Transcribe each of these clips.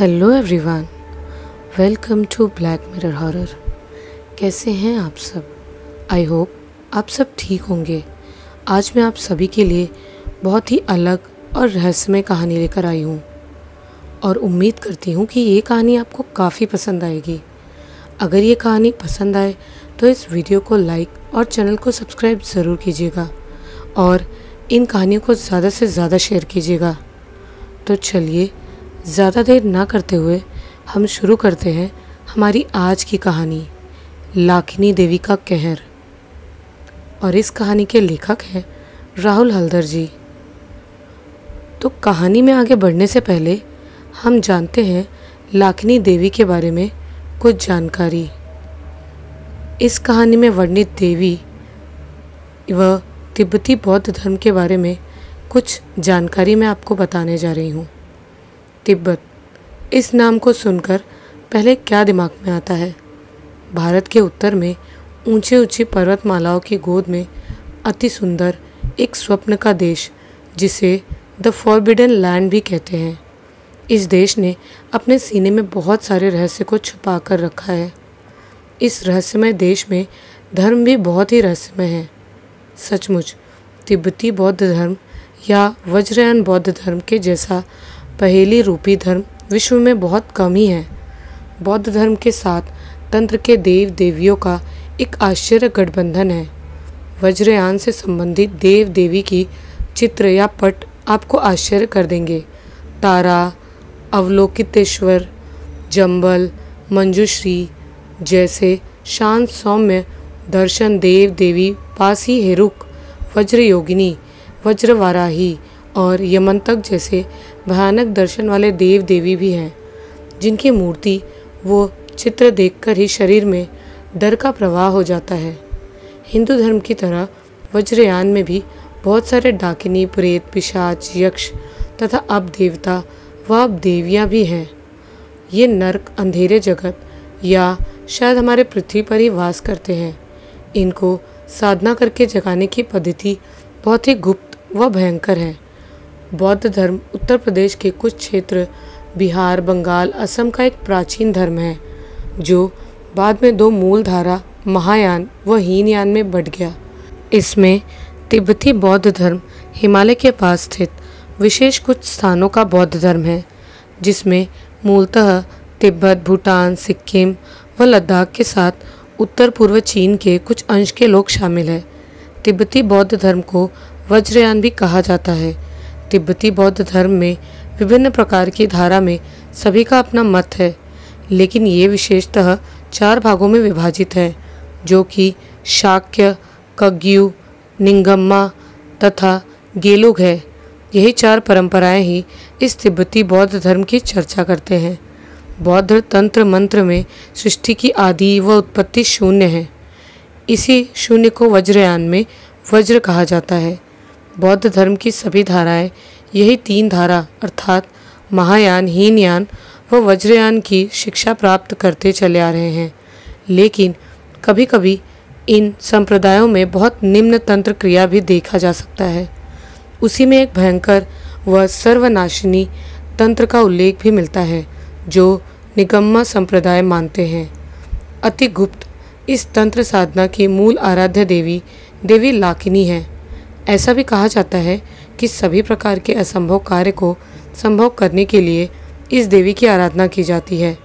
Hello everyone welcome to black mirror horror कैसे हैं आप सब? आई होप आप सब ठीक होंगे। आज मैं आप सभी के लिए बहुत ही अलग और रहस्यमय कहानी लेकर आई हूँ। और उम्मीद करती हूँ कि ये कहानी आपको काफ़ी पसंद आएगी। अगर ये कहानी पसंद आए तो इस वीडियो को लाइक और चैनल को सब्सक्राइब ज़रूर कीजिएगा। और इन कहानियों को ज़्यादा से ज़्यादा शेयर कीजिएगा। तो चलिए ज़्यादा देर ना करते हुए हम शुरू करते हैं हमारी आज की कहानी, लाखनी देवी का कहर। और इस कहानी के लेखक हैं राहुल हल्दर जी। तो कहानी में आगे बढ़ने से पहले हम जानते हैं लाखनी देवी के बारे में कुछ जानकारी। इस कहानी में वर्णित देवी व तिब्बती बौद्ध धर्म के बारे में कुछ जानकारी मैं आपको बताने जा रही हूँ। तिब्बत। इस नाम को सुनकर पहले क्या दिमाग में आता है? भारत के उत्तर में ऊँचे ऊँची पर्वतमालाओं की गोद में अति सुंदर एक स्वप्न का देश, जिसे द फॉरबिडन लैंड भी कहते हैं। इस देश ने अपने सीने में बहुत सारे रहस्य को छुपा कर रखा है। इस रहस्यमय देश में धर्म भी बहुत ही रहस्यमय है। सचमुच, तिब्बती बौद्ध धर्म या वज्रयान बौद्ध धर्म के जैसा पहेली रूपी धर्म विश्व में बहुत कम ही है। बौद्ध धर्म के साथ तंत्र के देव देवियों का एक आश्चर्य गठबंधन है। वज्रयान से संबंधित देव देवी की चित्र या पट आपको आश्चर्य कर देंगे। तारा, अवलोकितेश्वर, जंबल, मंजुश्री जैसे शांत सौम्य दर्शन देव देवी पासी हेरुक वज्र योगिनी वज्रवाराही और यमंतक जैसे भयानक दर्शन वाले देव देवी भी हैं। जिनकी मूर्ति वो चित्र देखकर ही शरीर में डर का प्रवाह हो जाता है। हिंदू धर्म की तरह वज्रयान में भी बहुत सारे डाकिनी, प्रेत, पिशाच, यक्ष तथा अब देवता व अब देवियाँ भी हैं। ये नर्क, अंधेरे जगत या शायद हमारे पृथ्वी पर ही वास करते हैं। इनको साधना करके जगाने की पद्धति बहुत ही गुप्त व भयंकर है। बौद्ध धर्म उत्तर प्रदेश के कुछ क्षेत्र, बिहार, बंगाल, असम का एक प्राचीन धर्म है, जो बाद में दो मूल धारा महायान व हीनयान में बढ़ गया। इसमें तिब्बती बौद्ध धर्म हिमालय के पास स्थित विशेष कुछ स्थानों का बौद्ध धर्म है, जिसमें मूलतः तिब्बत, भूटान, सिक्किम व लद्दाख के साथ उत्तर पूर्व चीन के कुछ अंश के लोग शामिल हैं। तिब्बती बौद्ध धर्म को वज्रयान भी कहा जाता है। तिब्बती बौद्ध धर्म में विभिन्न प्रकार की धारा में सभी का अपना मत है, लेकिन ये विशेषतः चार भागों में विभाजित है, जो कि शाक्य, कग्यु, निंगम्मा तथा गेलुग है। यही चार परंपराएँ ही इस तिब्बती बौद्ध धर्म की चर्चा करते हैं। बौद्ध तंत्र मंत्र में सृष्टि की आदि व उत्पत्ति शून्य है। इसी शून्य को वज्रयान में वज्र कहा जाता है। बौद्ध धर्म की सभी धाराएँ, यही तीन धारा, अर्थात महायान, हीनयान व वज्रयान की शिक्षा प्राप्त करते चले आ रहे हैं। लेकिन कभी कभी इन संप्रदायों में बहुत निम्न तंत्र क्रिया भी देखा जा सकता है। उसी में एक भयंकर व सर्वनाशिनी तंत्र का उल्लेख भी मिलता है, जो निगम्मा संप्रदाय मानते हैं। अति गुप्त इस तंत्र साधना की मूल आराध्य देवी देवी लाकिनी है। ऐसा भी कहा जाता है कि सभी प्रकार के असंभव कार्य को संभव करने के लिए इस देवी की आराधना की जाती है,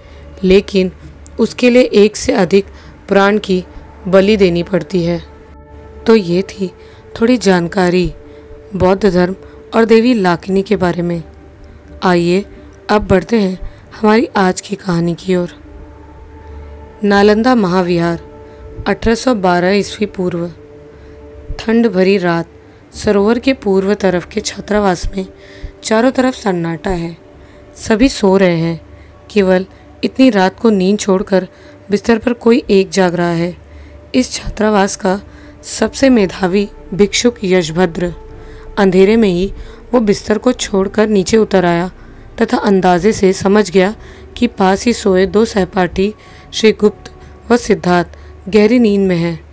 लेकिन उसके लिए एक से अधिक प्राण की बलि देनी पड़ती है। तो ये थी थोड़ी जानकारी बौद्ध धर्म और देवी लाकिनी के बारे में। आइए अब बढ़ते हैं हमारी आज की कहानी की ओर। नालंदा महाविहार 1812 ईस्वी पूर्व, ठंड भरी रात। सरोवर के पूर्व तरफ़ के छात्रावास में चारों तरफ़ सन्नाटा है। सभी सो रहे हैं। केवल इतनी रात को नींद छोड़कर बिस्तर पर कोई एक जाग रहा है। इस छात्रावास का सबसे मेधावी भिक्षुक यशभद्र। अंधेरे में ही वो बिस्तर को छोड़कर नीचे उतर आया तथा अंदाजे से समझ गया कि पास ही सोए दो सहपाठी श्री गुप्त व सिद्धार्थ गहरी नींद में हैं।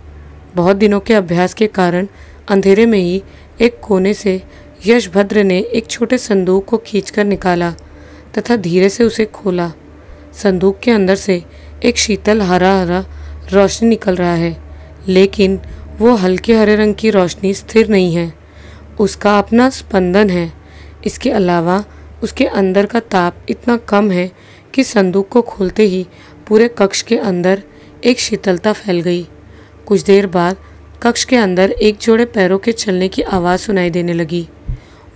बहुत दिनों के अभ्यास के कारण अंधेरे में ही एक कोने से यशभद्र ने एक छोटे संदूक को खींचकर निकाला तथा धीरे से उसे खोला। संदूक के अंदर से एक शीतल हरा हरा रोशनी निकल रहा है, लेकिन वो हल्के हरे रंग की रोशनी स्थिर नहीं है। उसका अपना स्पंदन है। इसके अलावा उसके अंदर का ताप इतना कम है कि संदूक को खोलते ही पूरे कक्ष के अंदर एक शीतलता फैल गई। कुछ देर बाद कक्ष के अंदर एक जोड़े पैरों के चलने की आवाज़ सुनाई देने लगी।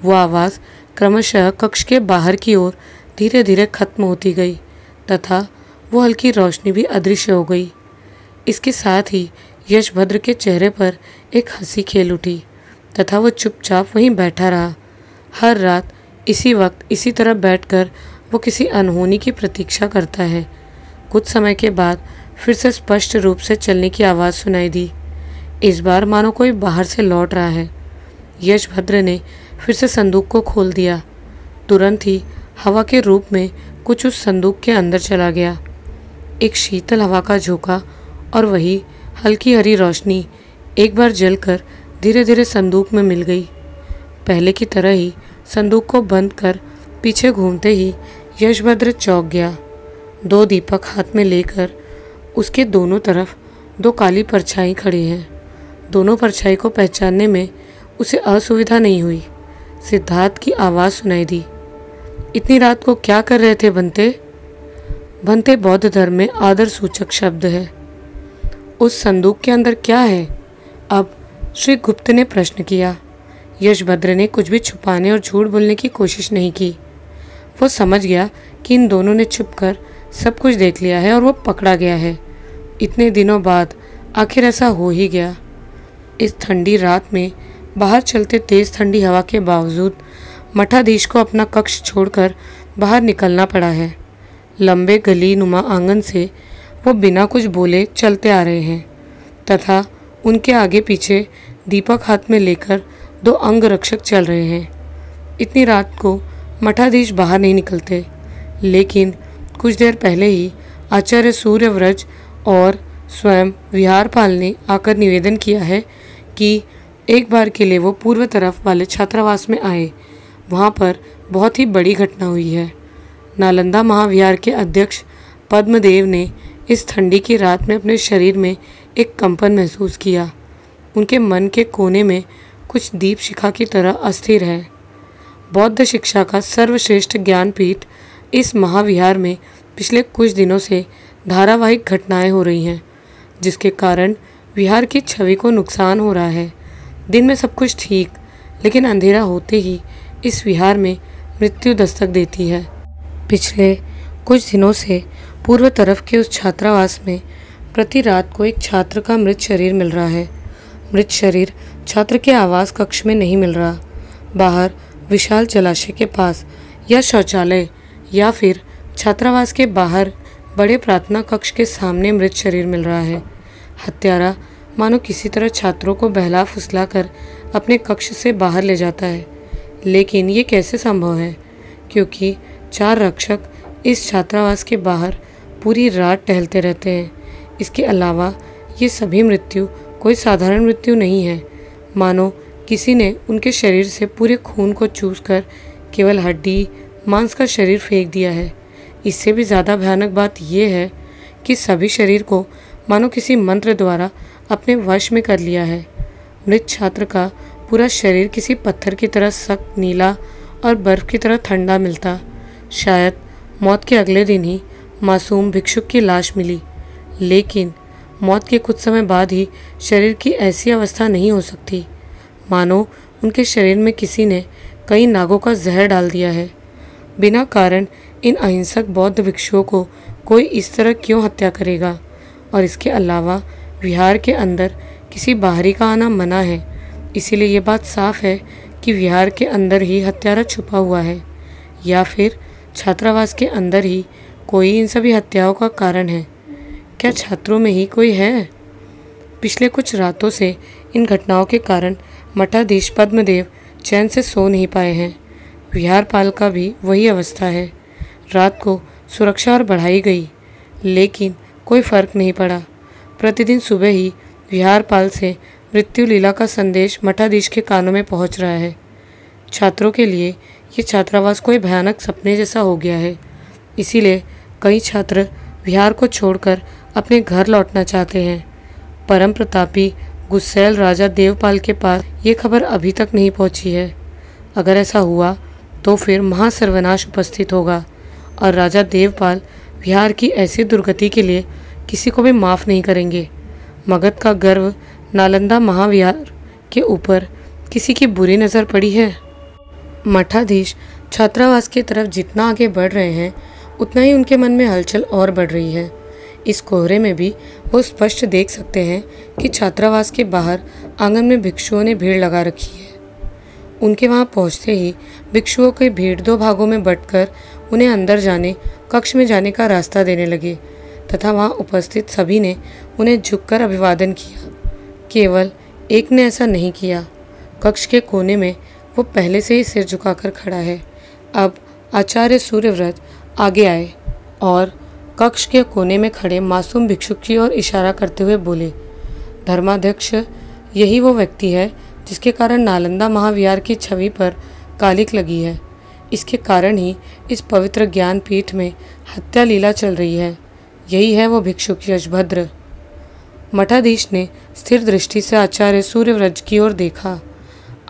वो आवाज़ क्रमशः कक्ष के बाहर की ओर धीरे धीरे खत्म होती गई, तथा वो हल्की रोशनी भी अदृश्य हो गई। इसके साथ ही यशभद्र के चेहरे पर एक हँसी खेल उठी, तथा वो चुपचाप वहीं बैठा रहा। हर रात इसी वक्त इसी तरह बैठकर वो किसी अनहोनी की प्रतीक्षा करता है। कुछ समय के बाद फिर से स्पष्ट रूप से चलने की आवाज़ सुनाई दी। इस बार मानो कोई बाहर से लौट रहा है। यशभद्र ने फिर से संदूक को खोल दिया। तुरंत ही हवा के रूप में कुछ उस संदूक के अंदर चला गया। एक शीतल हवा का झोंका और वही हल्की हरी रोशनी एक बार जलकर धीरे धीरे संदूक में मिल गई। पहले की तरह ही संदूक को बंद कर पीछे घूमते ही यशभद्र चौक गया। दो दीपक हाथ में लेकर उसके दोनों तरफ़ दो काली परछाई खड़ी हैं। दोनों परछाई को पहचानने में उसे असुविधा नहीं हुई। सिद्धार्थ की आवाज़ सुनाई दी। इतनी रात को क्या कर रहे थे बनते बनते बौद्ध धर्म में आदर सूचक शब्द है। उस संदूक के अंदर क्या है? अब श्री गुप्त ने प्रश्न किया। यशभद्र ने कुछ भी छुपाने और झूठ बोलने की कोशिश नहीं की। वो समझ गया कि इन दोनों ने छुपकर सब कुछ देख लिया है और वो पकड़ा गया है। इतने दिनों बाद आखिर ऐसा हो ही गया। इस ठंडी रात में बाहर चलते तेज ठंडी हवा के बावजूद मठाधीश को अपना कक्ष छोड़कर बाहर निकलना पड़ा है। लंबे गली नुमा आँगन से वो बिना कुछ बोले चलते आ रहे हैं, तथा उनके आगे पीछे दीपक हाथ में लेकर दो अंग रक्षक चल रहे हैं। इतनी रात को मठाधीश बाहर नहीं निकलते, लेकिन कुछ देर पहले ही आचार्य सूर्यव्रज और स्वयं विहारपाल ने आकर निवेदन किया है कि एक बार के लिए वो पूर्व तरफ़ वाले छात्रावास में आए। वहाँ पर बहुत ही बड़ी घटना हुई है। नालंदा महाविहार के अध्यक्ष पद्मदेव ने इस ठंडी की रात में अपने शरीर में एक कंपन महसूस किया। उनके मन के कोने में कुछ दीप शिखा की तरह अस्थिर है। बौद्ध शिक्षा का सर्वश्रेष्ठ ज्ञानपीठ इस महाविहार में पिछले कुछ दिनों से धारावाहिक घटनाएँ हो रही हैं, जिसके कारण विहार की छवि को नुकसान हो रहा है। दिन में सब कुछ ठीक, लेकिन अंधेरा होते ही इस विहार में मृत्यु दस्तक देती है। पिछले कुछ दिनों से पूर्व तरफ़ के उस छात्रावास में प्रति रात को एक छात्र का मृत शरीर मिल रहा है। मृत शरीर छात्र के आवास कक्ष में नहीं मिल रहा। बाहर विशाल जलाशय के पास या शौचालय या फिर छात्रावास के बाहर बड़े प्रार्थना कक्ष के सामने मृत शरीर मिल रहा है। हत्यारा मानो किसी तरह छात्रों को बहला फुसला कर अपने कक्ष से बाहर ले जाता है। लेकिन ये कैसे संभव है? क्योंकि चार रक्षक इस छात्रावास के बाहर पूरी रात टहलते रहते हैं। इसके अलावा ये सभी मृत्यु कोई साधारण मृत्यु नहीं है। मानो किसी ने उनके शरीर से पूरे खून को चूस कर केवल हड्डी, मांस का शरीर फेंक दिया है। इससे भी ज़्यादा भयानक बात यह है कि सभी शरीर को मानो किसी मंत्र द्वारा अपने वश में कर लिया है। मृत छात्र का पूरा शरीर किसी पत्थर की तरह सख्त, नीला और बर्फ़ की तरह ठंडा मिलता। शायद मौत के अगले दिन ही मासूम भिक्षुक की लाश मिली। लेकिन मौत के कुछ समय बाद ही शरीर की ऐसी अवस्था नहीं हो सकती। मानो उनके शरीर में किसी ने कई नागों का जहर डाल दिया है। बिना कारण इन अहिंसक बौद्ध भिक्षुओं को कोई इस तरह क्यों हत्या करेगा? और इसके अलावा, विहार के अंदर किसी बाहरी का आना मना है। इसीलिए ये बात साफ़ है कि विहार के अंदर ही हत्यारा छुपा हुआ है। या फिर छात्रावास के अंदर ही कोई इन सभी हत्याओं का कारण है? क्या छात्रों में ही कोई है? पिछले कुछ रातों से इन घटनाओं के कारण मठाधीश पद्मदेव चैन से सो नहीं पाए हैं। विहारपाल का भी वही अवस्था है। रात को सुरक्षा और बढ़ाई गई, लेकिन कोई फ़र्क नहीं पड़ा। प्रतिदिन सुबह ही विहारपाल से मृत्यु लीला का संदेश मठाधीश के कानों में पहुँच रहा है। छात्रों के लिए ये छात्रावास कोई भयानक सपने जैसा हो गया है। इसीलिए कई छात्र बिहार को छोड़कर अपने घर लौटना चाहते हैं। परम प्रतापी गुस्सैल राजा देवपाल के पास ये खबर अभी तक नहीं पहुँची है। अगर ऐसा हुआ तो फिर महासर्वनाश उपस्थित होगा। और राजा देवपाल बिहार की ऐसी दुर्गति के लिए किसी को भी माफ़ नहीं करेंगे। मगध का गर्व नालंदा महाविहार के ऊपर किसी की बुरी नज़र पड़ी है। मठाधीश छात्रावास की तरफ़ जितना आगे बढ़ रहे हैं, उतना ही उनके मन में हलचल और बढ़ रही है। इस कोहरे में भी वो स्पष्ट देख सकते हैं कि छात्रावास के बाहर आँगन में भिक्षुओं ने भीड़ लगा रखी है। उनके वहाँ पहुँचते ही भिक्षुओं की भीड़ दो भागों में बंटकर उन्हें अंदर जाने, कक्ष में जाने का रास्ता देने लगे, तथा वहाँ उपस्थित सभी ने उन्हें झुककर अभिवादन किया। केवल एक ने ऐसा नहीं किया। कक्ष के कोने में वो पहले से ही सिर झुकाकर खड़ा है। अब आचार्य सूर्यव्रत आगे आए और कक्ष के कोने में खड़े मासूम भिक्षुक की ओर इशारा करते हुए बोले, धर्माध्यक्ष, यही वो व्यक्ति है जिसके कारण नालंदा महाविहार की छवि पर कालिक लगी है। इसके कारण ही इस पवित्र ज्ञान पीठ में हत्या लीला चल रही है। यही है वो भिक्षुक यशभद्र मठाधीश ने स्थिर दृष्टि से आचार्य सूर्यव्रज की ओर देखा।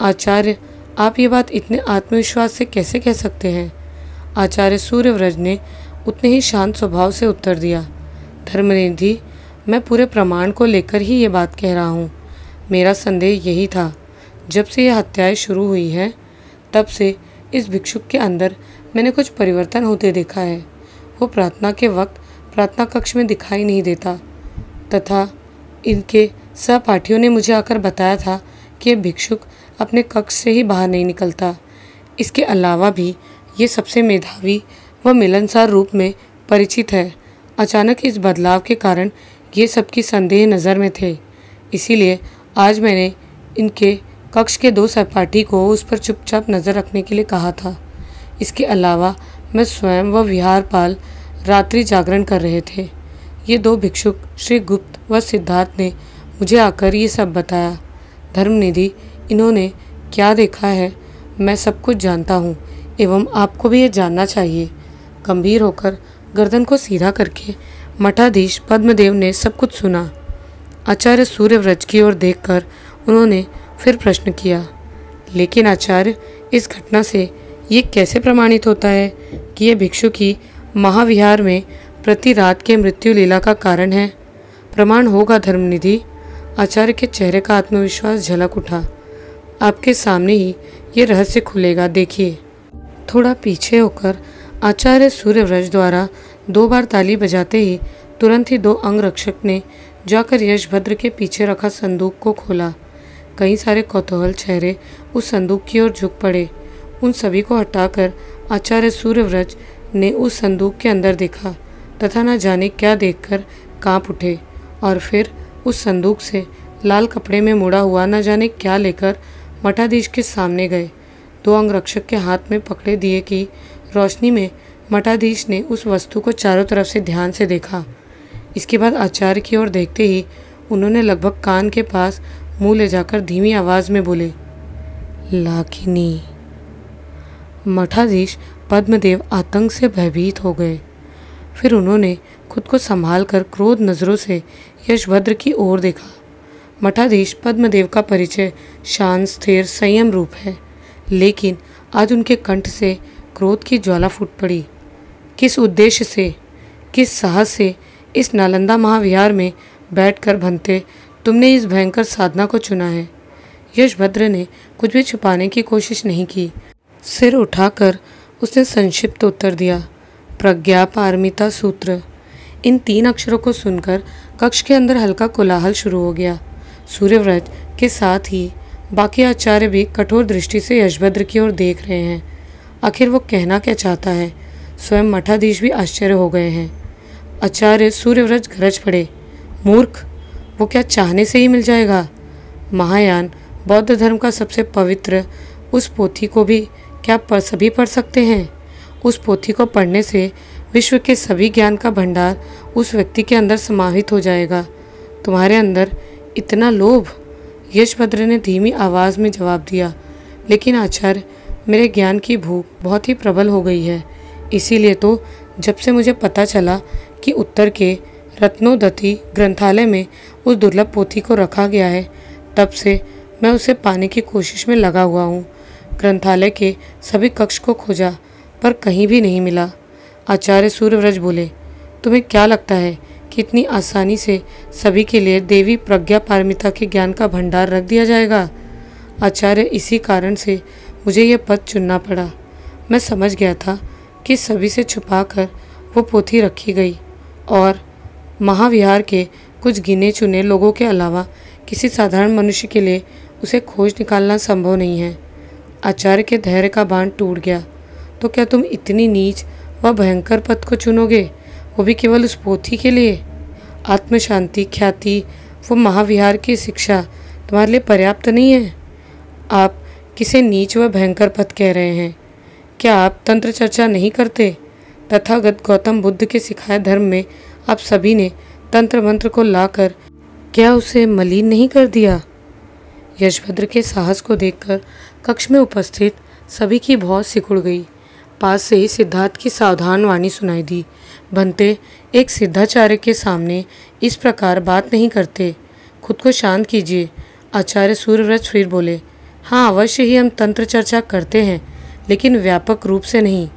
आचार्य, आप ये बात इतने आत्मविश्वास से कैसे कह सकते हैं? आचार्य सूर्यव्रज ने उतने ही शांत स्वभाव से उत्तर दिया। धर्मनिधि, मैं पूरे प्रमाण को लेकर ही ये बात कह रहा हूँ। मेरा संदेह यही था, जब से ये हत्याएँ शुरू हुई है, तब से इस भिक्षुक के अंदर मैंने कुछ परिवर्तन होते देखा है। वो प्रार्थना के वक्त प्रार्थना कक्ष में दिखाई नहीं देता, तथा इनके सहपाठियों ने मुझे आकर बताया था कि यह भिक्षुक अपने कक्ष से ही बाहर नहीं निकलता। इसके अलावा भी ये सबसे मेधावी व मिलनसार रूप में परिचित है। अचानक इस बदलाव के कारण ये सबकी संदेह नज़र में थे। इसीलिए आज मैंने इनके कक्ष के दो सहपाठी को उस पर चुपचाप नज़र रखने के लिए कहा था। इसके अलावा, मैं स्वयं व विहारपाल रात्रि जागरण कर रहे थे। ये दो भिक्षुक, श्री गुप्त व सिद्धार्थ ने मुझे आकर ये सब बताया। धर्मनिधि, इन्होंने क्या देखा है, मैं सब कुछ जानता हूँ, एवं आपको भी ये जानना चाहिए। गंभीर होकर गर्दन को सीधा करके मठाधीश पद्मदेव ने सब कुछ सुना। आचार्य सूर्यव्रज की ओर देखकर उन्होंने फिर प्रश्न किया, लेकिन आचार्य, इस घटना से ये कैसे प्रमाणित होता है कि यह भिक्षु की महाविहार में प्रति रात के मृत्यु लीला का कारण है? प्रमाण होगा धर्मनिधि. आचार्य के चेहरे का आत्मविश्वास झलक उठा। आपके सामने ही ये रहस्य खुलेगा, देखिए। थोड़ा पीछे होकर आचार्य सूर्यव्रज द्वारा दो बार ताली बजाते ही तुरंत ही दो अंगरक्षक ने जाकर यशभद्र के पीछे रखा संदूक को खोला। कई सारे कौतूहल चेहरे उस संदूक की ओर झुक पड़े। उन सभी को हटाकर आचार्य सूर्यव्रज ने उस संदूक के अंदर देखा तथा न जाने क्या देखकर काँप उठे और फिर उस संदूक से लाल कपड़े में मुड़ा हुआ न जाने क्या लेकर मठाधीश के सामने गए। दो अंगरक्षक के हाथ में पकड़े दिए की रोशनी में मठाधीश ने उस वस्तु को चारों तरफ़ से ध्यान से देखा। इसके बाद आचार्य की ओर देखते ही उन्होंने लगभग कान के पास मुँह ले जाकर धीमी आवाज़ में बोले लाकिनी मठाधीश पद्मदेव आतंक से भयभीत हो गए। फिर उन्होंने खुद को संभाल कर क्रोध नज़रों से यशभद्र की ओर देखा। मठाधीश पद्मदेव का परिचय शांत स्थिर, संयम रूप है, लेकिन आज उनके कंठ से क्रोध की ज्वाला फूट पड़ी। किस उद्देश्य से, किस साहस से इस नालंदा महाविहार में बैठकर भनते तुमने इस भयंकर साधना को चुना है। यशभद्र ने कुछ भी छुपाने की कोशिश नहीं की। सिर उठाकर उसने संक्षिप्त उत्तर दिया, प्रज्ञा पारमिता सूत्र। इन तीन अक्षरों को सुनकर कक्ष के अंदर हल्का कोलाहल शुरू हो गया। सूर्यव्रत के साथ ही बाकी आचार्य भी कठोर दृष्टि से यशभद्र की ओर देख रहे हैं। आखिर वो कहना क्या चाहता है? स्वयं मठाधीश भी आश्चर्य हो गए हैं। आचार्य सूर्यव्रत गरज पड़े, मूर्ख! वो क्या चाहने से ही मिल जाएगा? महायान, बौद्ध धर्म का सबसे पवित्र, उस पोथी को भी क्या पढ़, सभी पढ़ सकते हैं? उस पोथी को पढ़ने से विश्व के सभी ज्ञान का भंडार उस व्यक्ति के अंदर समाहित हो जाएगा। तुम्हारे अंदर इतना लोभ? यशभद्र ने धीमी आवाज़ में जवाब दिया, लेकिन आचार्य, मेरे ज्ञान की भूख बहुत ही प्रबल हो गई है। इसीलिए तो जब से मुझे पता चला कि उत्तर के रत्नोदति ग्रंथालय में उस दुर्लभ पोथी को रखा गया है। तब से मैं उसे पाने की कोशिश में लगा हुआ हूँ। ग्रंथालय के सभी कक्ष को खोजा, पर कहीं भी नहीं मिला। आचार्य सूर्यव्रज बोले, तुम्हें क्या लगता है कि इतनी आसानी से सभी के लिए देवी प्रज्ञा पारमिता के ज्ञान का भंडार रख दिया जाएगा? आचार्य इसी कारण से मुझे यह पद चुनना पड़ा। मैं समझ गया था कि सभी से छुपाकर वो पोथी रखी गई, और महाविहार के कुछ गिने चुने लोगों के अलावा किसी साधारण मनुष्य के लिए उसे खोज निकालना संभव नहीं है। आचार्य के धैर्य का बाँध टूट गया। तो क्या तुम इतनी नीच व भयंकर पद को चुनोगे? वो भी केवल उस पोथी के लिए? आत्म शांति ख्याति व महाविहार की शिक्षा तुम्हारे लिए पर्याप्त नहीं है। आप किसे नीच व भयंकर पद कह रहे हैं? क्या आप तंत्र चर्चा नहीं करते? तथागत गौतम बुद्ध के सिखाए धर्म में आप सभी ने तंत्र मंत्र को लाकर क्या उसे मलिन नहीं कर दिया? यशभद्र के साहस को देखकर कक्ष में उपस्थित सभी की बहुत सिकुड़ गई। पास से ही सिद्धार्थ की सावधान वाणी सुनाई दी। बनते एक सिद्धाचार्य के सामने इस प्रकार बात नहीं करते। खुद को शांत कीजिए, आचार्य सूर्यव्रत फिर बोले हाँ अवश्य ही हम तंत्र चर्चा करते हैं, लेकिन व्यापक रूप से नहीं।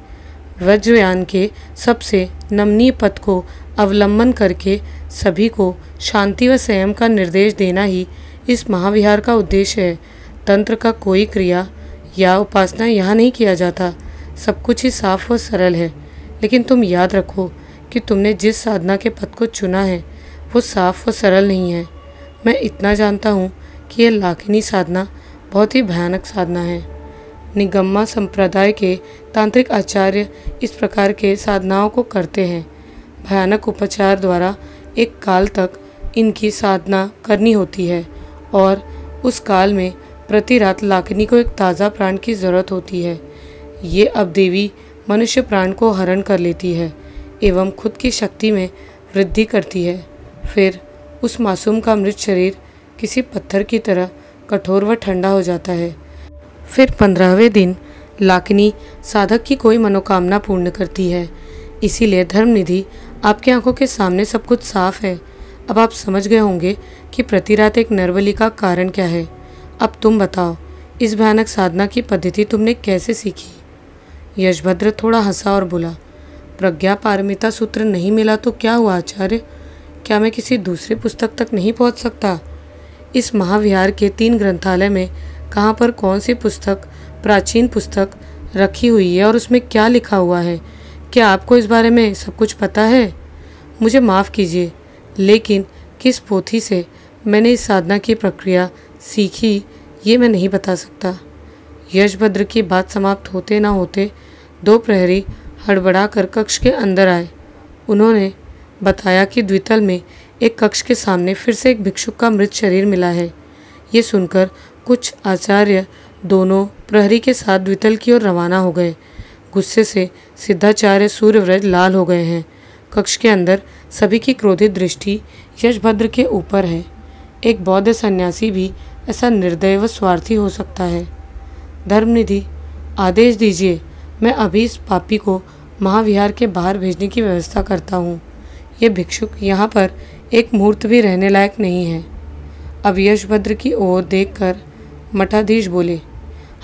वज्रयान के सबसे नमनीय पद को अवलंबन करके सभी को शांति व संयम का निर्देश देना ही इस महाविहार का उद्देश्य है। तंत्र का कोई क्रिया या उपासना यहाँ नहीं किया जाता। सब कुछ ही साफ़ व सरल है। लेकिन तुम याद रखो कि तुमने जिस साधना के पद को चुना है, वो साफ़ व सरल नहीं है। मैं इतना जानता हूँ कि यह लाखनी साधना बहुत ही भयानक साधना है। निगम्मा संप्रदाय के तांत्रिक आचार्य इस प्रकार के साधनाओं को करते हैं। भयानक उपचार द्वारा एक काल तक इनकी साधना करनी होती है और उस काल में प्रति रात लाखनी को एक ताज़ा प्राण की ज़रूरत होती है। ये अब देवी मनुष्य प्राण को हरण कर लेती है एवं खुद की शक्ति में वृद्धि करती है। फिर उस मासूम का मृत शरीर किसी पत्थर की तरह कठोर व ठंडा हो जाता है। फिर पंद्रहवें दिन लाकिनी साधक की कोई मनोकामना पूर्ण करती है। इसीलिए धर्मनिधि आपकी आँखों के सामने सब कुछ साफ़ है। अब आप समझ गए होंगे कि प्रति रात एक नरबली का कारण क्या है। अब तुम बताओ, इस भयानक साधना की पद्धति तुमने कैसे सीखी? यशभद्र थोड़ा हंसा और बोला, प्रज्ञा पारमिता सूत्र नहीं मिला तो क्या हुआ आचार्य? क्या मैं किसी दूसरी पुस्तक तक नहीं पहुँच सकता? इस महाविहार के तीन ग्रंथालय में कहाँ पर कौन सी पुस्तक, प्राचीन पुस्तक रखी हुई है और उसमें क्या लिखा हुआ है? क्या आपको इस बारे में सब कुछ पता है? मुझे माफ़ कीजिए, लेकिन किस पोथी से मैंने इस साधना की प्रक्रिया सीखी, ये मैं नहीं बता सकता। यशभद्र की बात समाप्त होते ना होते दो प्रहरी हड़बड़ा कर कक्ष के अंदर आए। उन्होंने बताया कि द्वितल में एक कक्ष के सामने फिर से एक भिक्षुक का मृत शरीर मिला है। ये सुनकर कुछ आचार्य दोनों प्रहरी के साथ द्वितल की ओर रवाना हो गए। गुस्से से सिद्धाचार्य सूर्यव्रज लाल हो गए हैं। कक्ष के अंदर सभी की क्रोधित दृष्टि यशभद्र के ऊपर है। एक बौद्ध सन्यासी भी ऐसा निर्दय व स्वार्थी हो सकता है। धर्मनिधि, आदेश दीजिए, मैं अभी इस पापी को महाविहार के बाहर भेजने की व्यवस्था करता हूँ। ये भिक्षुक यहाँ पर एक मुहूर्त भी रहने लायक नहीं है। अब यशभद्र की ओर देखकर मठाधीश बोले,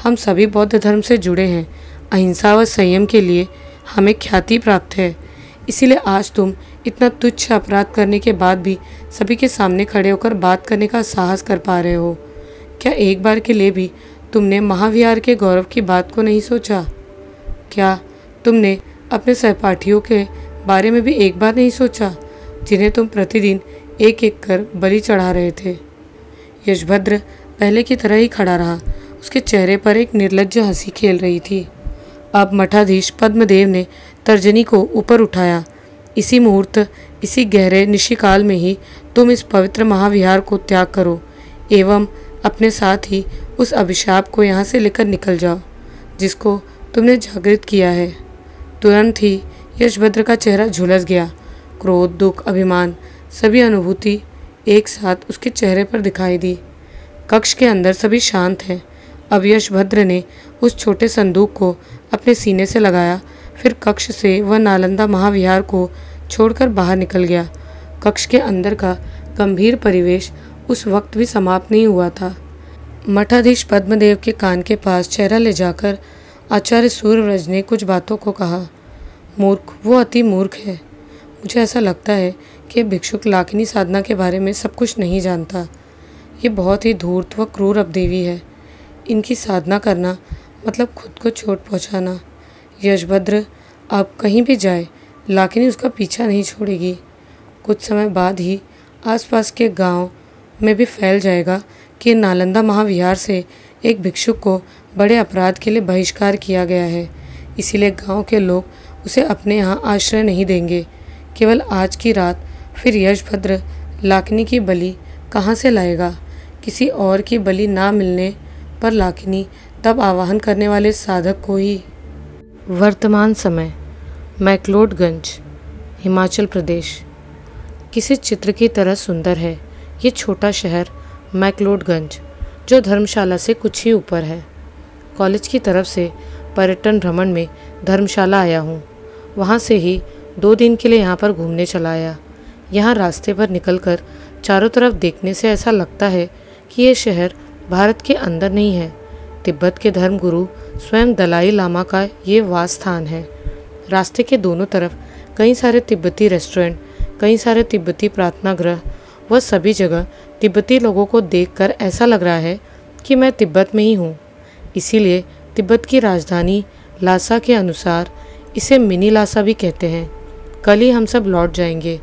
हम सभी बौद्ध धर्म से जुड़े हैं अहिंसा व संयम के लिए हमें ख्याति प्राप्त है। इसीलिए आज तुम इतना तुच्छ अपराध करने के बाद भी सभी के सामने खड़े होकर बात करने का साहस कर पा रहे हो। क्या एक बार के लिए भी तुमने महाविहार के गौरव की बात को नहीं सोचा? क्या तुमने अपने सहपाठियों के बारे में भी एक बार नहीं सोचा, जिन्हें तुम प्रतिदिन एक एक कर बलि चढ़ा रहे थे? यशभद्र पहले की तरह ही खड़ा रहा। उसके चेहरे पर एक निर्लज हँसी खेल रही थी। अब मठाधीश पद्मदेव ने तर्जनी को ऊपर उठाया। इसी मुहूर्त, इसी गहरे निशिकाल में ही तुम इस पवित्र महाविहार को त्याग करो, एवं अपने साथ ही उस अभिशाप को यहाँ से लेकर निकल जाओ, जिसको तुमने जागृत किया है। तुरंत ही यशभद्र का चेहरा झुलस गया। क्रोध, दुख, अभिमान, सभी अनुभूति एक साथ उसके चेहरे पर दिखाई दी। कक्ष के अंदर सभी शांत हैं। अब यशभद्र ने उस छोटे संदूक को अपने सीने से लगाया। फिर कक्ष से वह नालंदा महाविहार को छोड़कर बाहर निकल गया। कक्ष के अंदर का गंभीर परिवेश उस वक्त भी समाप्त नहीं हुआ था। मठाधीश पद्मदेव के कान के पास चेहरा ले जाकर आचार्य सूर्यव्रज ने कुछ बातों को कहा। मूर्ख, वो अति मूर्ख है। मुझे ऐसा लगता है कि भिक्षुक लाखनी साधना के बारे में सब कुछ नहीं जानता। ये बहुत ही धूर्त व क्रूर अपदेवी है। इनकी साधना करना मतलब खुद को चोट पहुंचाना। यशभद्र अब कहीं भी जाए, लाखनी उसका पीछा नहीं छोड़ेगी। कुछ समय बाद ही आसपास के गाँव में भी फैल जाएगा कि नालंदा महाविहार से एक भिक्षुक को बड़े अपराध के लिए बहिष्कार किया गया है। इसीलिए गाँव के लोग उसे अपने यहाँ आश्रय नहीं देंगे। केवल आज की रात फिर यशभद्र लाखनी की बलि कहाँ से लाएगा? किसी और की बलि ना मिलने पर लाखनी तब आवाहन करने वाले साधक को ही। वर्तमान समय, मैकलोडगंज, हिमाचल प्रदेश। किसी चित्र की तरह सुंदर है ये छोटा शहर, मैकलोडगंज, जो धर्मशाला से कुछ ही ऊपर है। कॉलेज की तरफ़ से पर्यटन भ्रमण में धर्मशाला आया हूँ। वहाँ से ही दो दिन के लिए यहाँ पर घूमने चला आया। यहाँ रास्ते पर निकलकर चारों तरफ़ देखने से ऐसा लगता है कि ये शहर भारत के अंदर नहीं है तिब्बत के धर्मगुरु स्वयं दलाई लामा का ये वास स्थान है। रास्ते के दोनों तरफ़ कई सारे तिब्बती रेस्टोरेंट, कई सारे तिब्बती प्रार्थना गृह व सभी जगह तिब्बती लोगों को देखकर ऐसा लग रहा है कि मैं तिब्बत में ही हूँ। इसीलिए तिब्बत की राजधानी लासा के अनुसार इसे मिनी लासा भी कहते हैं। कल ही हम सब लौट जाएँगे।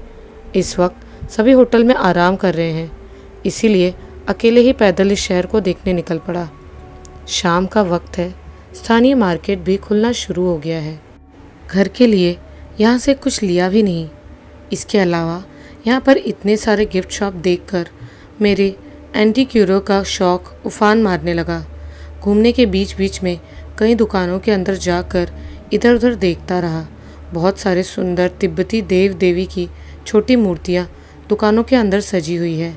इस वक्त सभी होटल में आराम कर रहे हैं। इसीलिए अकेले ही पैदल इस शहर को देखने निकल पड़ा। शाम का वक्त है। स्थानीय मार्केट भी खुलना शुरू हो गया है। घर के लिए यहाँ से कुछ लिया भी नहीं। इसके अलावा यहाँ पर इतने सारे गिफ्ट शॉप देखकर मेरे एंटी क्यूरो का शौक उफान मारने लगा। घूमने के बीच बीच में कई दुकानों के अंदर जाकर इधर उधर देखता रहा। बहुत सारे सुंदर तिब्बती देव देवी की छोटी मूर्तियाँ दुकानों के अंदर सजी हुई है।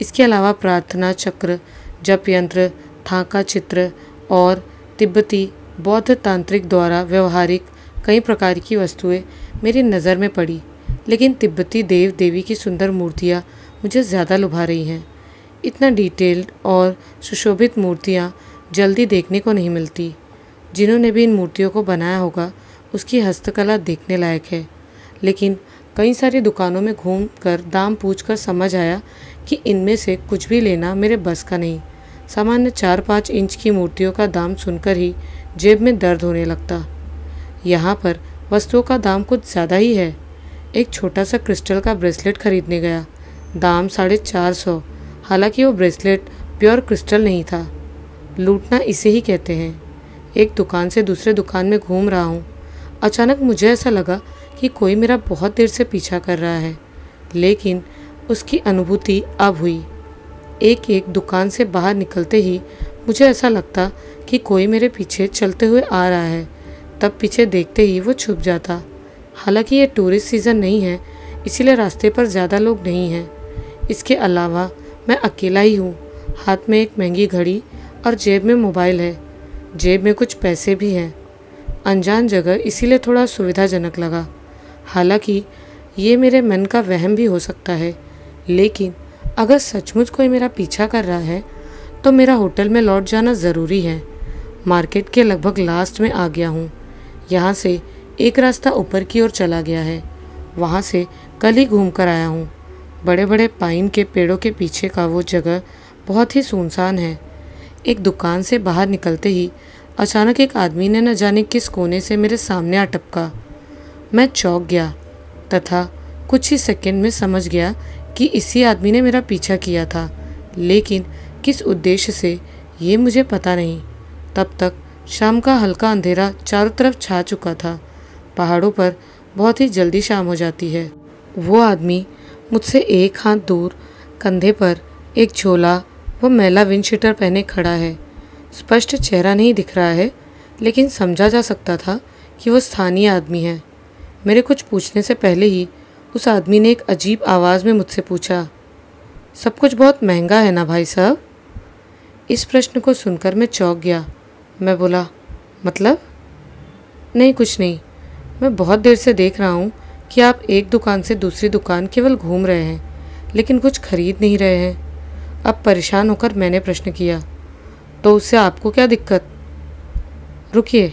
इसके अलावा प्रार्थना चक्र, जप यंत्र थाका चित्र और तिब्बती बौद्ध तांत्रिक द्वारा व्यवहारिक कई प्रकार की वस्तुएँ मेरी नज़र में पड़ी, लेकिन तिब्बती देव देवी की सुंदर मूर्तियाँ मुझे ज़्यादा लुभा रही हैं। इतना डिटेल्ड और सुशोभित मूर्तियाँ जल्दी देखने को नहीं मिलती। जिन्होंने भी इन मूर्तियों को बनाया होगा, उसकी हस्तकला देखने लायक है। लेकिन कई सारी दुकानों में घूम कर दाम पूछ कर समझ आया कि इनमें से कुछ भी लेना मेरे बस का नहीं। सामान्य चार पाँच इंच की मूर्तियों का दाम सुनकर ही जेब में दर्द होने लगता। यहाँ पर वस्तुओं का दाम कुछ ज़्यादा ही है। एक छोटा सा क्रिस्टल का ब्रेसलेट खरीदने गया। दाम साढ़े चार सौ। हालाँकि वो ब्रेसलेट प्योर क्रिस्टल नहीं था। लूटना इसे ही कहते हैं। एक दुकान से दूसरे दुकान में घूम रहा हूँ। अचानक मुझे ऐसा लगा कि कोई मेरा बहुत देर से पीछा कर रहा है। लेकिन उसकी अनुभूति अब हुई। एक एक दुकान से बाहर निकलते ही मुझे ऐसा लगता कि कोई मेरे पीछे चलते हुए आ रहा है। तब पीछे देखते ही वो छुप जाता। हालाँकि ये टूरिस्ट सीज़न नहीं है, इसीलिए रास्ते पर ज़्यादा लोग नहीं हैं। इसके अलावा मैं अकेला ही हूँ। हाथ में एक महँगी घड़ी और जेब में मोबाइल है। जेब में कुछ पैसे भी हैं। अनजान जगह इसीलिए थोड़ा सुविधाजनक लगा। हालाँकि ये मेरे मन का वहम भी हो सकता है, लेकिन अगर सचमुच कोई मेरा पीछा कर रहा है तो मेरा होटल में लौट जाना ज़रूरी है। मार्केट के लगभग लास्ट में आ गया हूँ। यहाँ से एक रास्ता ऊपर की ओर चला गया है। वहाँ से कल ही घूम कर आया हूँ। बड़े बड़े पाइन के पेड़ों के पीछे का वो जगह बहुत ही सुनसान है। एक दुकान से बाहर निकलते ही अचानक एक आदमी ने न जाने किस कोने से मेरे सामने आ टपका मैं चौंक गया तथा कुछ ही सेकंड में समझ गया कि इसी आदमी ने मेरा पीछा किया था। लेकिन किस उद्देश्य से, ये मुझे पता नहीं। तब तक शाम का हल्का अंधेरा चारों तरफ़ छा चुका था। पहाड़ों पर बहुत ही जल्दी शाम हो जाती है। वो आदमी मुझसे एक हाथ दूर कंधे पर एक झोला व मैला विंडशीटर पहने खड़ा है। स्पष्ट चेहरा नहीं दिख रहा है, लेकिन समझा जा सकता था कि वो स्थानीय आदमी है। मेरे कुछ पूछने से पहले ही उस आदमी ने एक अजीब आवाज़ में मुझसे पूछा, सब कुछ बहुत महँगा है ना भाई साहब? इस प्रश्न को सुनकर मैं चौंक गया। मैं बोला मतलब? नहीं, कुछ नहीं। मैं बहुत देर से देख रहा हूँ कि आप एक दुकान से दूसरी दुकान केवल घूम रहे हैं, लेकिन कुछ खरीद नहीं रहे हैं। अब परेशान होकर मैंने प्रश्न किया तो उससे आपको क्या दिक्कत? रुकिए,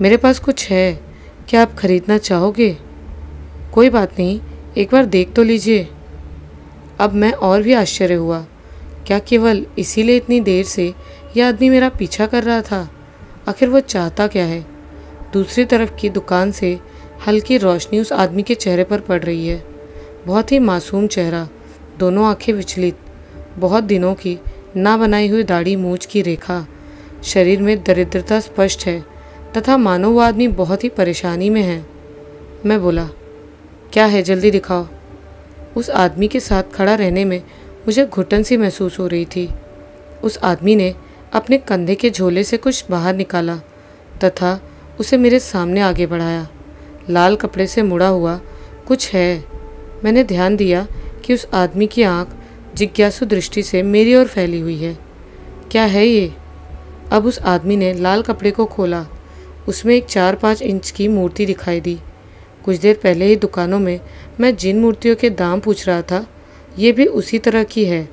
मेरे पास कुछ है। क्या आप खरीदना चाहोगे? कोई बात नहीं। एक बार देख तो लीजिए। अब मैं और भी आश्चर्य हुआ। क्या केवल इसीलिए इतनी देर से यह आदमी मेरा पीछा कर रहा था? आखिर वो चाहता क्या है? दूसरी तरफ़ की दुकान से हल्की रोशनी उस आदमी के चेहरे पर पड़ रही है। बहुत ही मासूम चेहरा, दोनों आँखें विचलित, बहुत दिनों की ना बनाई हुई दाढ़ी मूछ की रेखा। शरीर में दरिद्रता स्पष्ट है, तथा मानो वो आदमी बहुत ही परेशानी में है। मैं बोला क्या है? जल्दी दिखाओ। उस आदमी के साथ खड़ा रहने में मुझे घुटन सी महसूस हो रही थी। उस आदमी ने अपने कंधे के झोले से कुछ बाहर निकाला तथा उसे मेरे सामने आगे बढ़ाया। लाल कपड़े से मुड़ा हुआ कुछ है। मैंने ध्यान दिया कि उस आदमी की आँख जिज्ञासु दृष्टि से मेरी ओर फैली हुई है। क्या है ये? अब उस आदमी ने लाल कपड़े को खोला। उसमें एक चार पाँच इंच की मूर्ति दिखाई दी। कुछ देर पहले ही दुकानों में मैं जिन मूर्तियों के दाम पूछ रहा था, ये भी उसी तरह की है,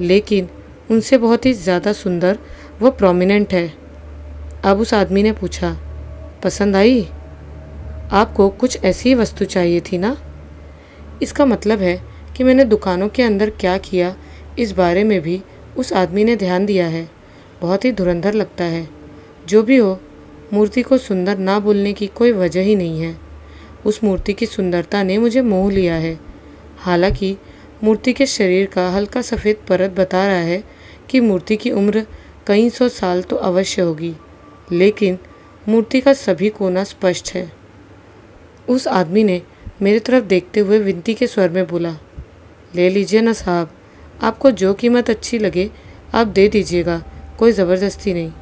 लेकिन उनसे बहुत ही ज़्यादा सुंदर व प्रोमिनेंट है। अब उस आदमी ने पूछा, पसंद आई? आपको कुछ ऐसी वस्तु चाहिए थी ना? इसका मतलब है कि मैंने दुकानों के अंदर क्या किया, इस बारे में भी उस आदमी ने ध्यान दिया है। बहुत ही धुरंधर लगता है। जो भी हो, मूर्ति को सुंदर ना बोलने की कोई वजह ही नहीं है। उस मूर्ति की सुंदरता ने मुझे मोह लिया है। हालाँकि, मूर्ति के शरीर का हल्का सफ़ेद परत बता रहा है कि मूर्ति की उम्र कई सौ साल तो अवश्य होगी, लेकिन मूर्ति का सभी कोना स्पष्ट है। उस आदमी ने मेरी तरफ़ देखते हुए विनती के स्वर में बोला, ले लीजिए ना साहब, आपको जो कीमत अच्छी लगे, आप दे दीजिएगा, कोई ज़बरदस्ती नहीं।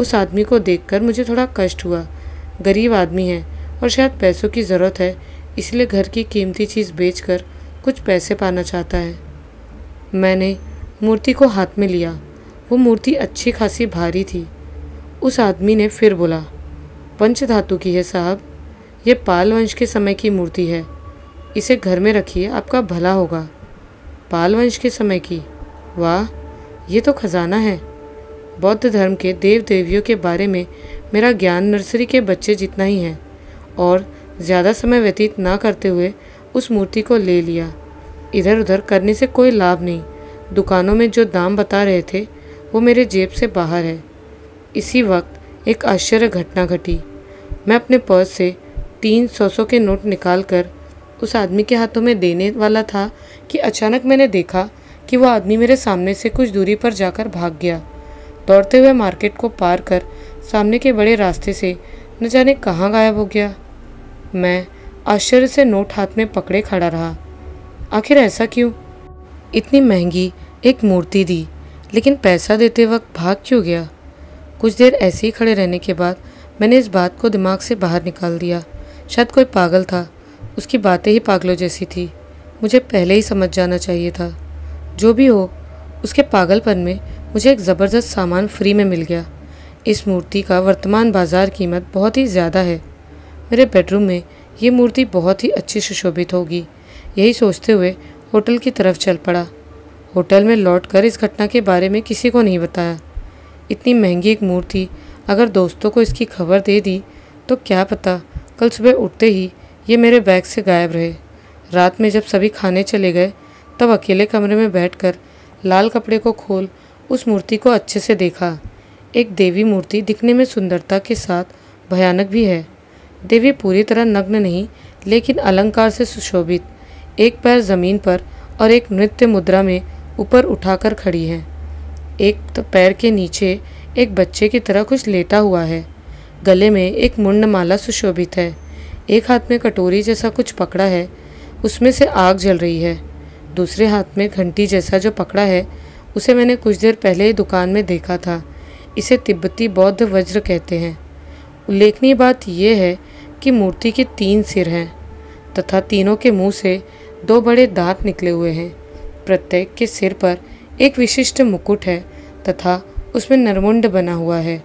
उस आदमी को देखकर मुझे थोड़ा कष्ट हुआ। गरीब आदमी है और शायद पैसों की ज़रूरत है, इसलिए घर की कीमती चीज़ बेचकर कुछ पैसे पाना चाहता है। मैंने मूर्ति को हाथ में लिया। वो मूर्ति अच्छी खासी भारी थी। उस आदमी ने फिर बोला पंच धातु की है साहब। ये पाल वंश के समय की मूर्ति है। इसे घर में रखिए, आपका भला होगा। पाल वंश के समय की? वाह, ये तो खजाना है। बौद्ध धर्म के देव देवियों के बारे में मेरा ज्ञान नर्सरी के बच्चे जितना ही है। और ज़्यादा समय व्यतीत ना करते हुए उस मूर्ति को ले लिया। इधर उधर करने से कोई लाभ नहीं। दुकानों में जो दाम बता रहे थे, वो मेरे जेब से बाहर है। इसी वक्त एक आश्चर्य घटना घटी। मैं अपने पर्स से तीन सौ सौ के नोट निकाल कर उस आदमी के हाथों में देने वाला था कि अचानक मैंने देखा कि वह आदमी मेरे सामने से कुछ दूरी पर जाकर भाग गया। दौड़ते हुए मार्केट को पार कर सामने के बड़े रास्ते से न जाने कहाँ गायब हो गया। मैं आश्चर्य से नोट हाथ में पकड़े खड़ा रहा। आखिर ऐसा क्यों? इतनी महँगी एक मूर्ति दी, लेकिन पैसा देते वक्त भाग क्यों गया? कुछ देर ऐसे ही खड़े रहने के बाद मैंने इस बात को दिमाग से बाहर निकाल दिया। शायद कोई पागल था, उसकी बातें ही पागलों जैसी थी। मुझे पहले ही समझ जाना चाहिए था। जो भी हो, उसके पागलपन में मुझे एक ज़बरदस्त सामान फ्री में मिल गया। इस मूर्ति का वर्तमान बाज़ार कीमत बहुत ही ज़्यादा है। मेरे बेडरूम में ये मूर्ति बहुत ही अच्छी सुशोभित होगी। यही सोचते हुए होटल की तरफ़ चल पड़ा। होटल में लौटकर इस घटना के बारे में किसी को नहीं बताया। इतनी महँगी एक मूर्ति अगर दोस्तों को इसकी खबर दे दी तो क्या पता कल सुबह उठते ही ये मेरे बैग से गायब रहे। रात में जब सभी खाने चले गए, तब अकेले कमरे में बैठकर लाल कपड़े को खोल उस मूर्ति को अच्छे से देखा। एक देवी मूर्ति दिखने में सुंदरता के साथ भयानक भी है। देवी पूरी तरह नग्न नहीं, लेकिन अलंकार से सुशोभित। एक पैर ज़मीन पर और एक नृत्य मुद्रा में ऊपर उठाकर खड़ी है। एक तो पैर के नीचे एक बच्चे की तरह कुछ लेटा हुआ है। गले में एक मुंड माला सुशोभित है। एक हाथ में कटोरी जैसा कुछ पकड़ा है। उसमें से आग जल रही है। दूसरे हाथ में घंटी जैसा जो पकड़ा है, उसे मैंने कुछ देर पहले ही दुकान में देखा था। इसे तिब्बती बौद्ध वज्र कहते हैं। उल्लेखनीय बात यह है कि मूर्ति के तीन सिर हैं तथा तीनों के मुँह से दो बड़े दांत निकले हुए हैं। प्रत्येक के सिर पर एक विशिष्ट मुकुट है तथा उसमें नरमुंड बना हुआ है।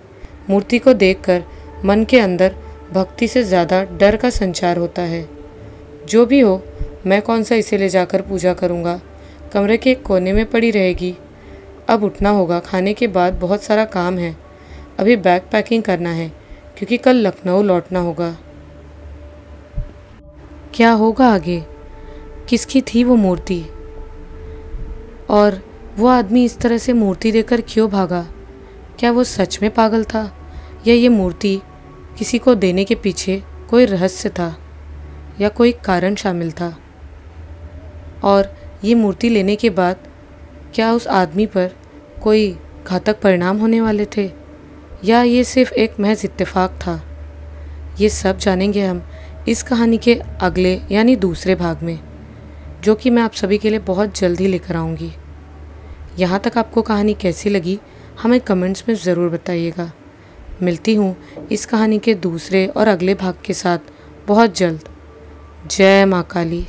मूर्ति को देखकर मन के अंदर भक्ति से ज़्यादा डर का संचार होता है। जो भी हो, मैं कौन सा इसे ले जाकर पूजा करूँगा? कमरे के एक कोने में पड़ी रहेगी। अब उठना होगा। खाने के बाद बहुत सारा काम है। अभी बैग पैकिंग करना है, क्योंकि कल लखनऊ लौटना होगा। क्या होगा आगे? किसकी थी वो मूर्ति? और वो आदमी इस तरह से मूर्ति देकर क्यों भागा? क्या वो सच में पागल था? या ये मूर्ति किसी को देने के पीछे कोई रहस्य था? या कोई कारण शामिल था? और ये मूर्ति लेने के बाद क्या उस आदमी पर कोई घातक परिणाम होने वाले थे? या ये सिर्फ़ एक महज इत्तेफाक था? ये सब जानेंगे हम इस कहानी के अगले यानी दूसरे भाग में, जो कि मैं आप सभी के लिए बहुत जल्द ही लेकर आऊँगी। यहाँ तक आपको कहानी कैसी लगी, हमें कमेंट्स में ज़रूर बताइएगा। मिलती हूँ इस कहानी के दूसरे और अगले भाग के साथ बहुत जल्द। जय माँ काली।